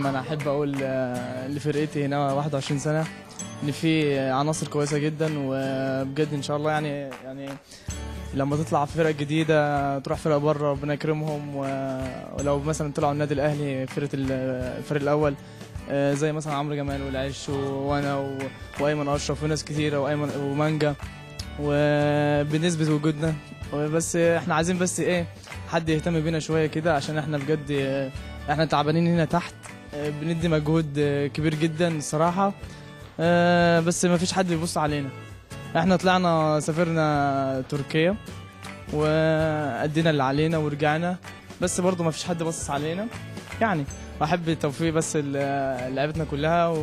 أنا احب أقول آه، لفرقتي هنا 21 سنة ان في عناصر كويسة جدا وبجد ان شاء الله يعني يعني لما تطلع فرق جديدة تروح فرق بره ربنا يكرمهم ولو مثلا طلعوا النادي الأهلي فرقة ال- الفريق الأول آه، زي مثلا عمرو جمال والعش وأنا وأيمن أشرف وناس كتيرة وأيمن ومانجا وبنسبة وجودنا. بس إحنا عايزين بس إيه حد يهتم بينا شوية كده عشان إحنا بجد آه، إحنا تعبانين هنا تحت بندي مجهود آه، كبير جدا الصراحه آه، بس ما فيش حد بيبص علينا. إحنا طلعنا سافرنا تركيا وأدينا اللي علينا ورجعنا. بس برضه ما فيش حد بصص علينا. يعني واحب التوفيق بس لعيبتنا كلها و...